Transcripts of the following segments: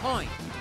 Point.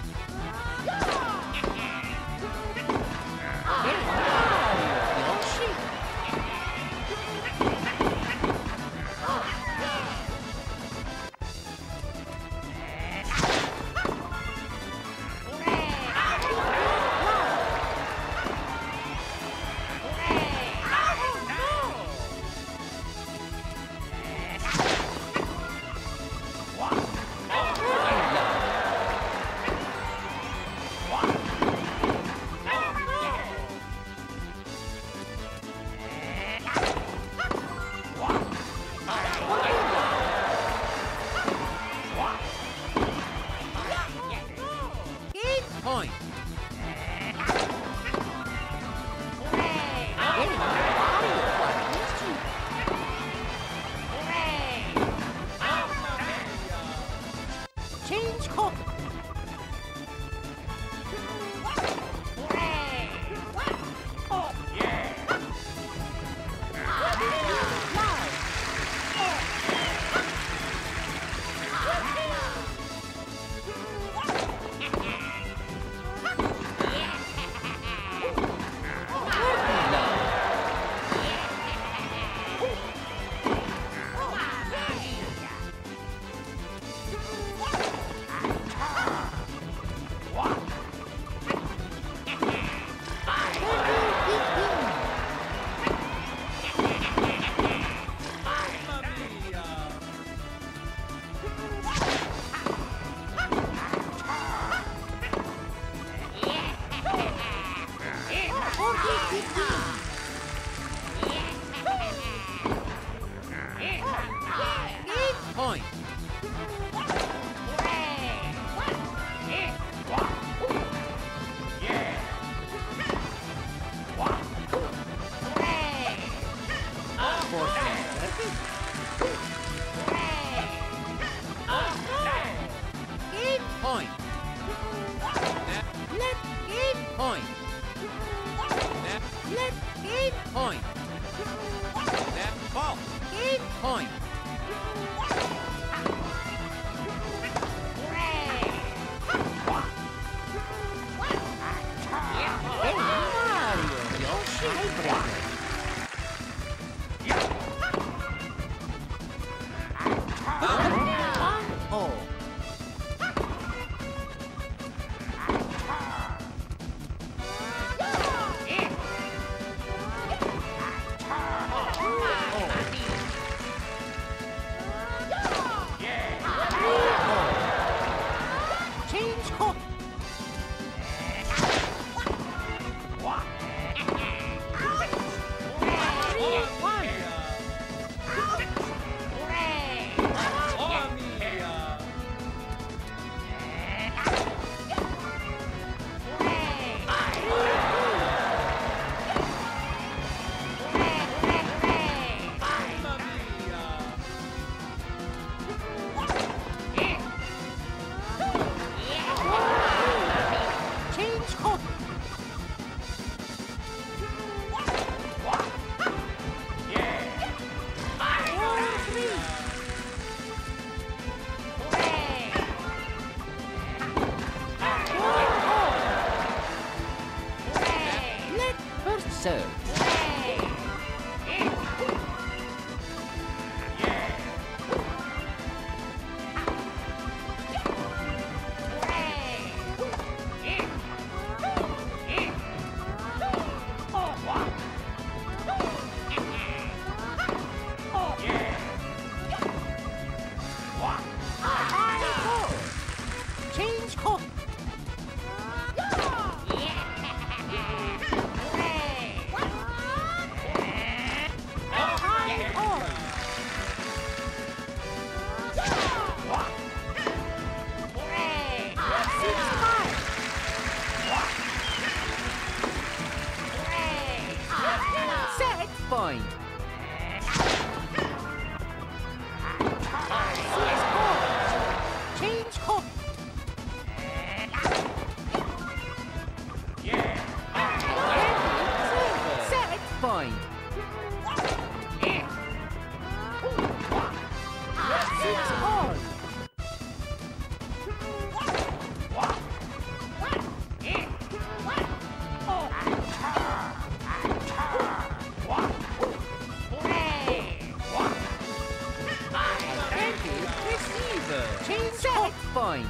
find.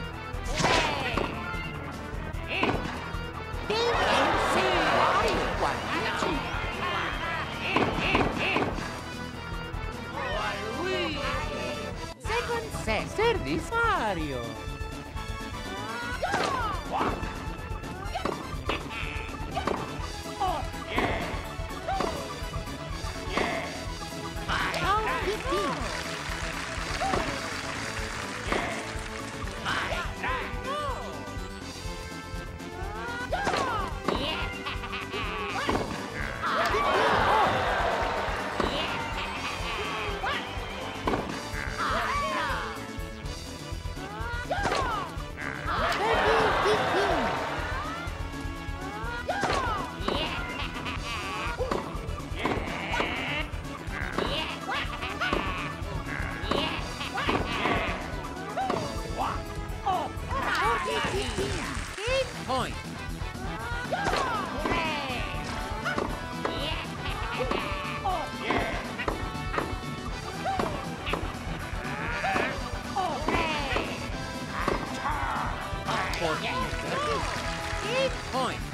Service Mario. for eight points.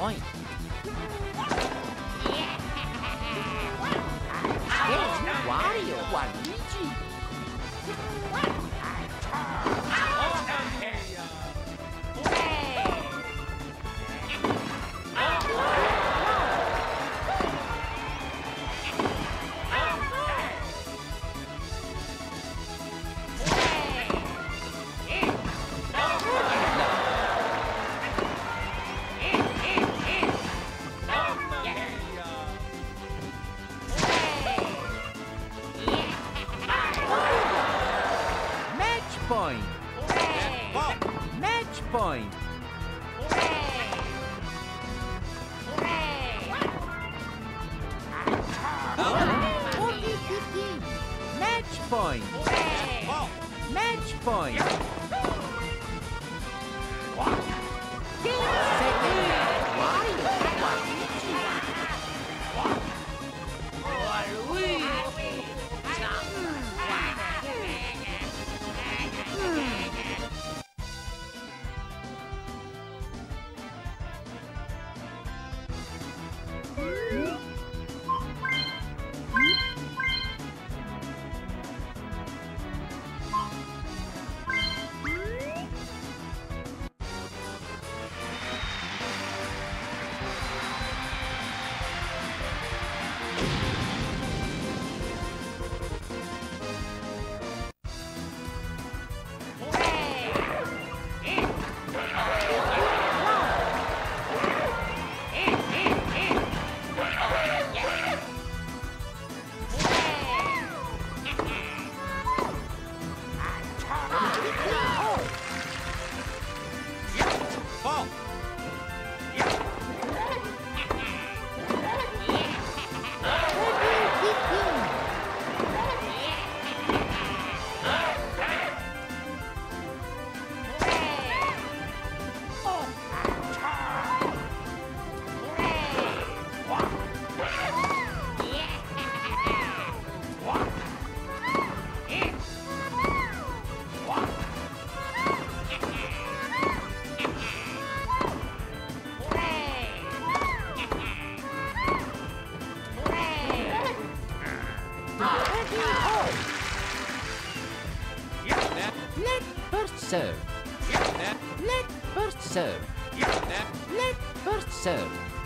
point. Wario, what? Música serve. Let first serve. Let first serve.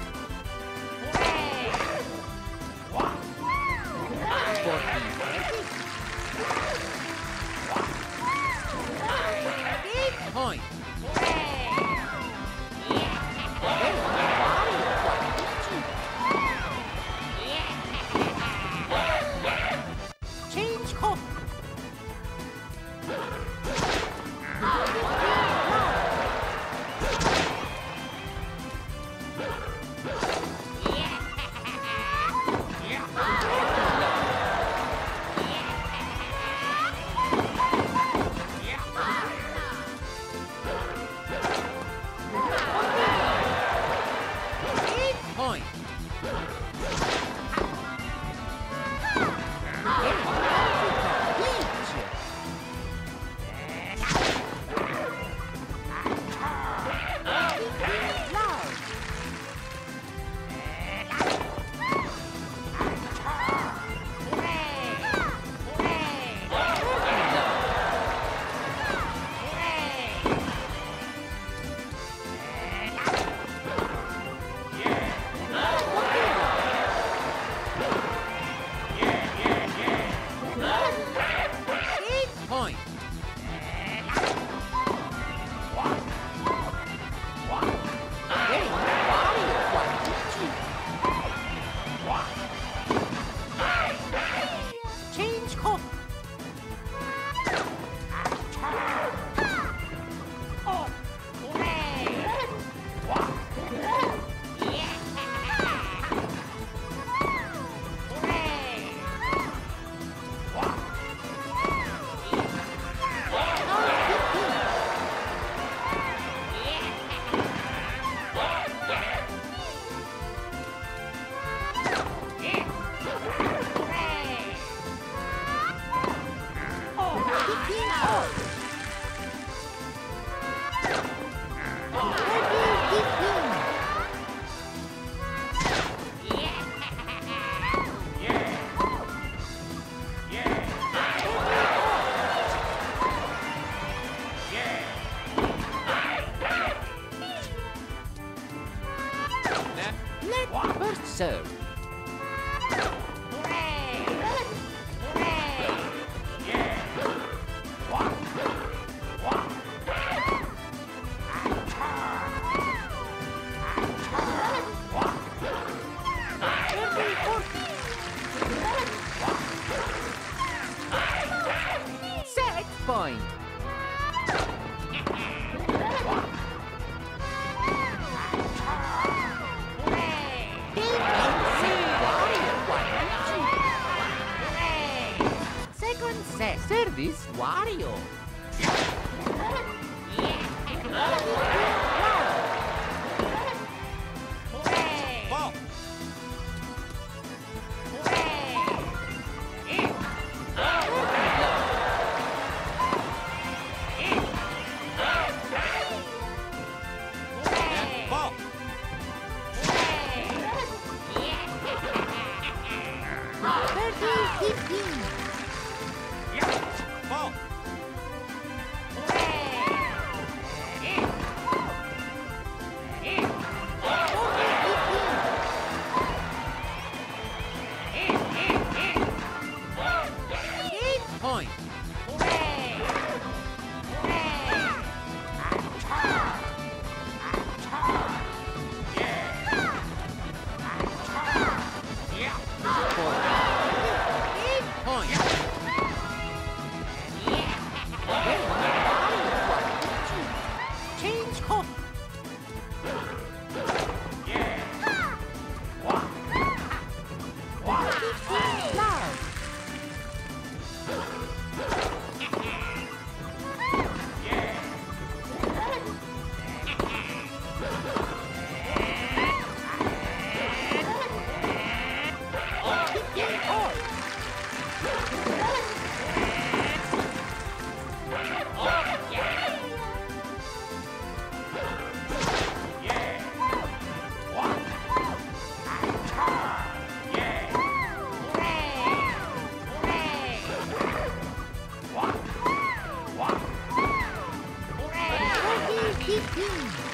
Thirty fifteen.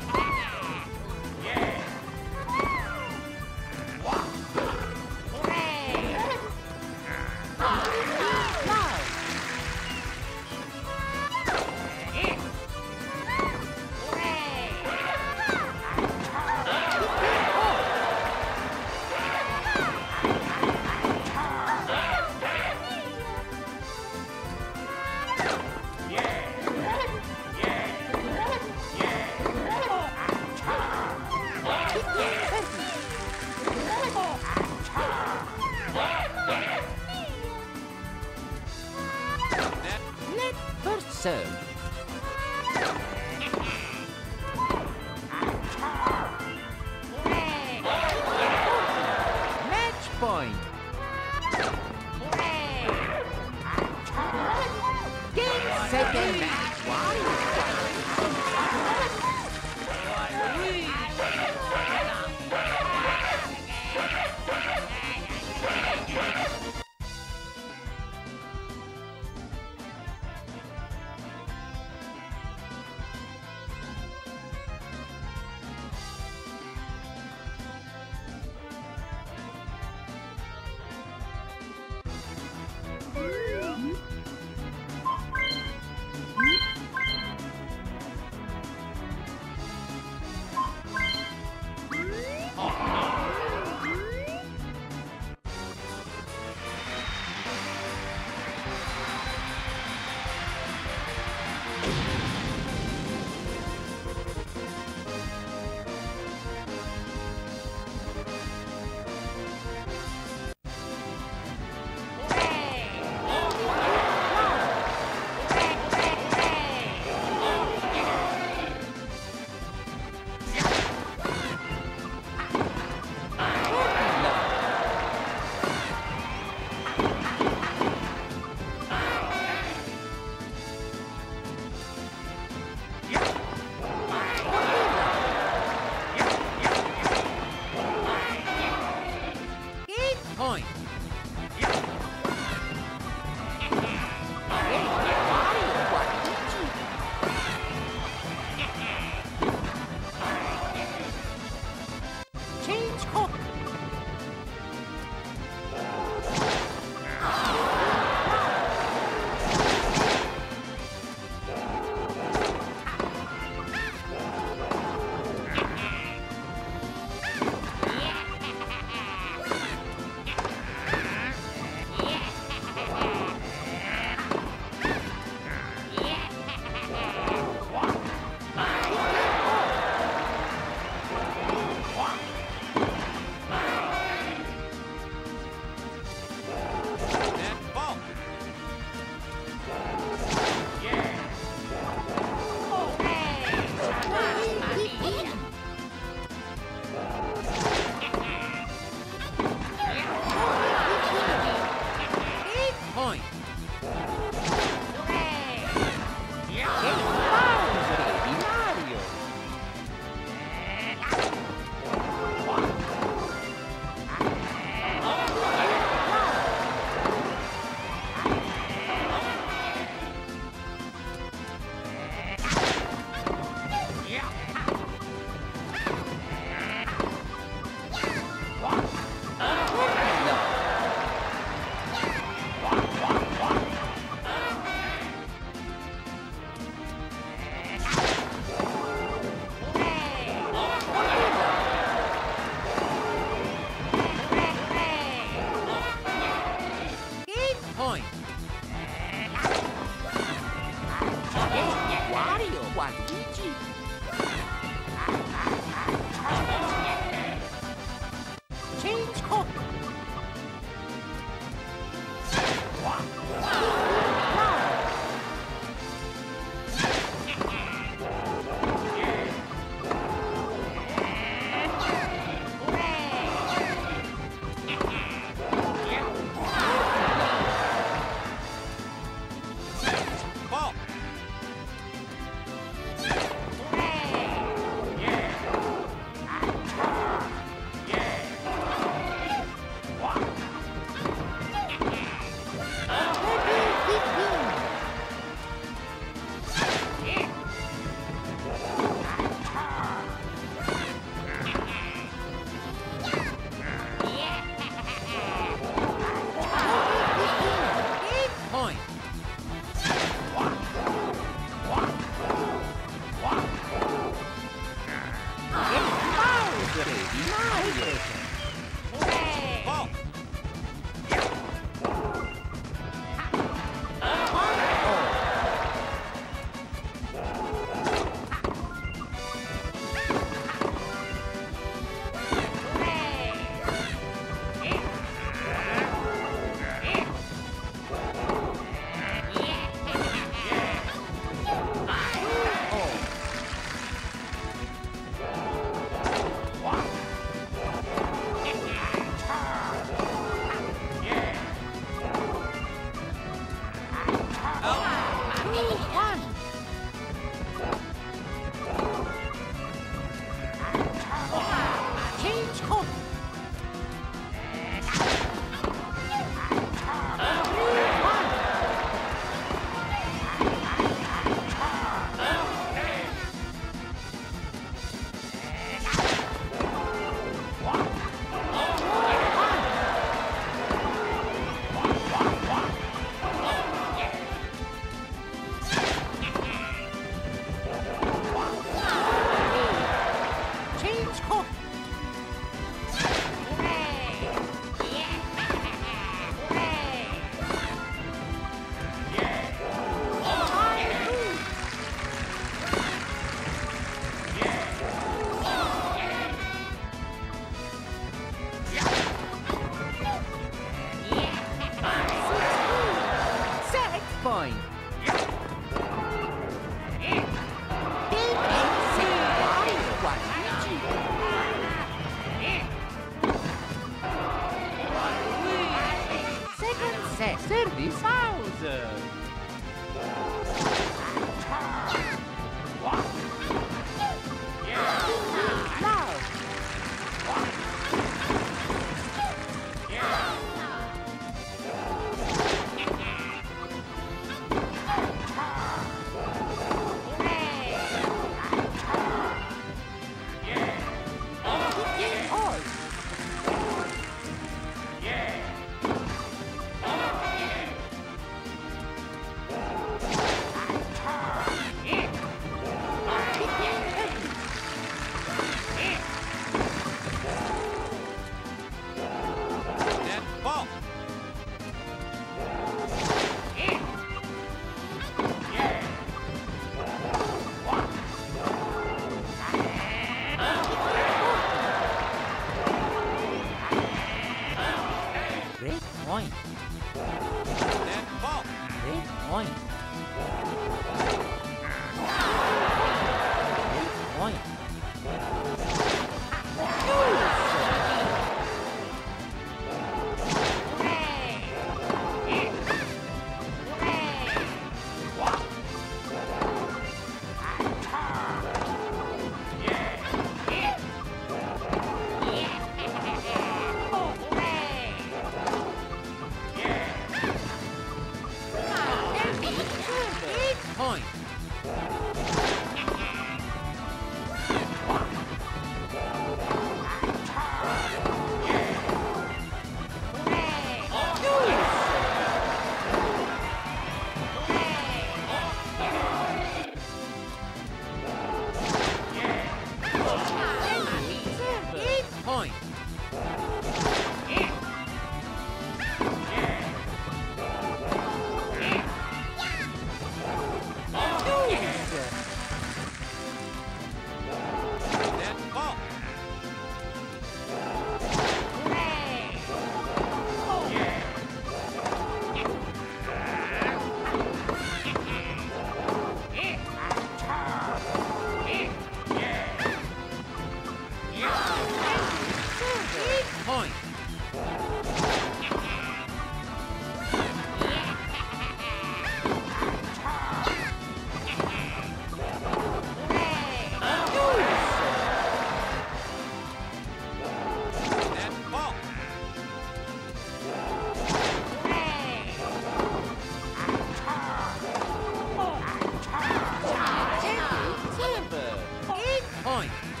point.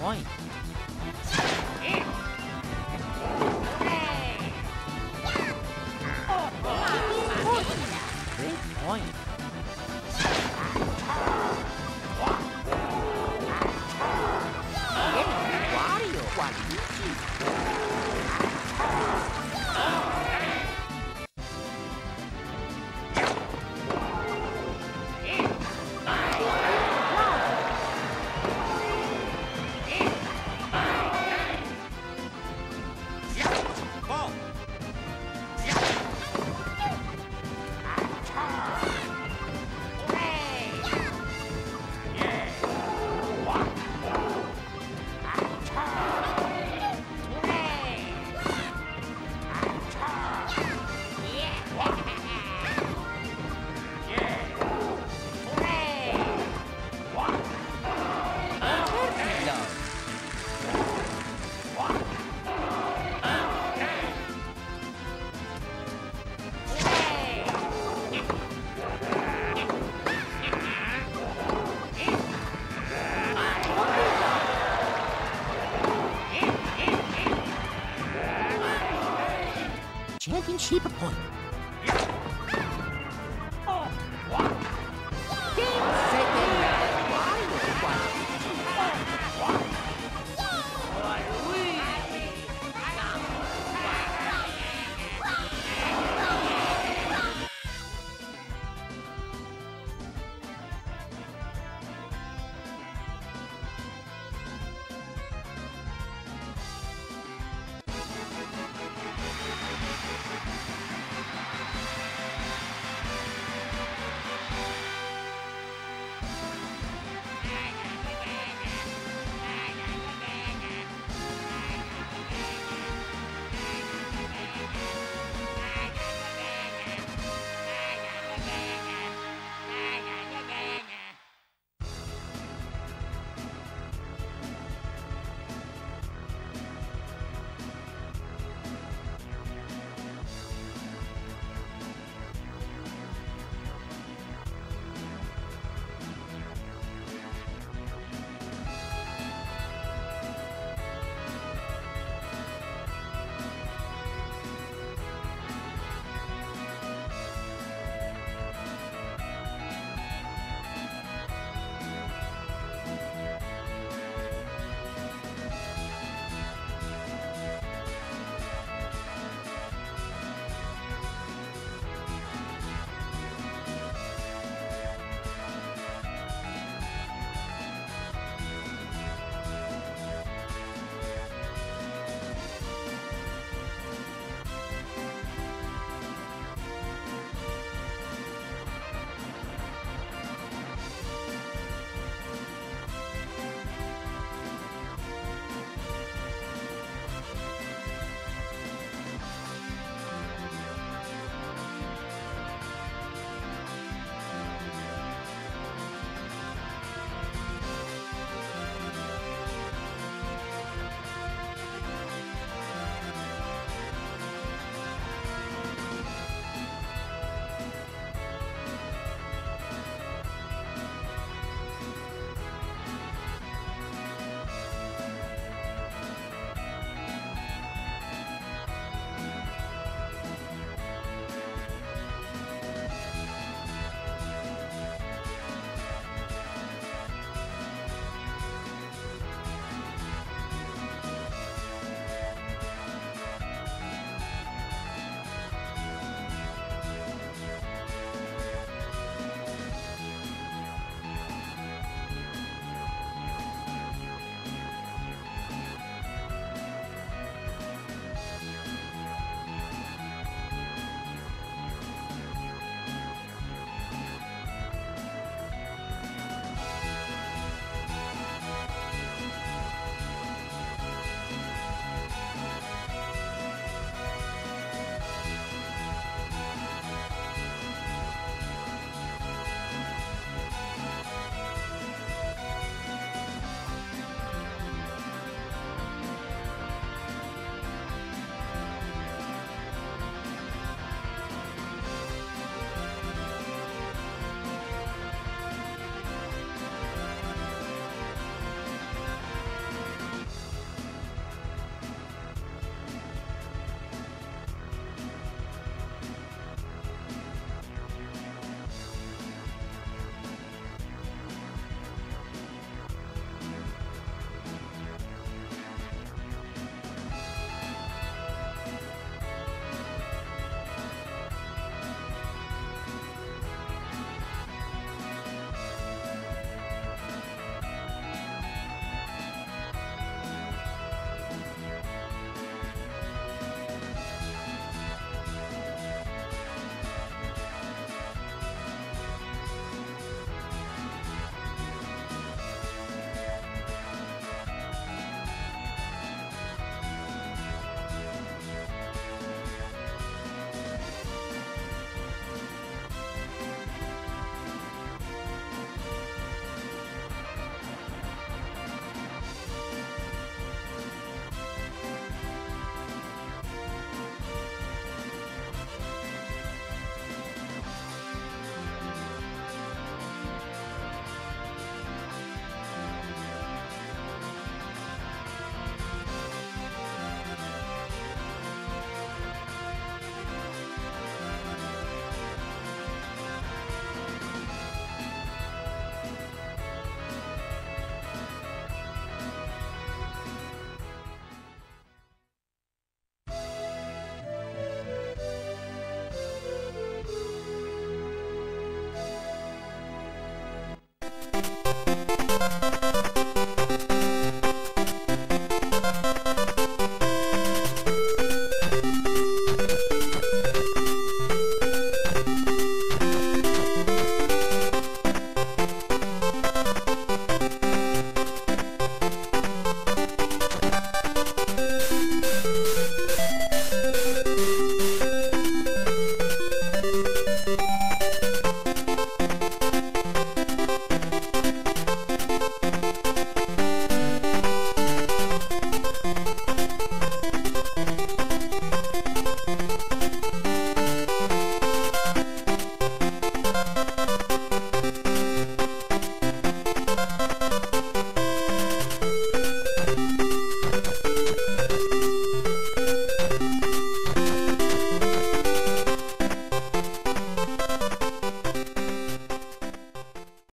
Point. Championship point. Second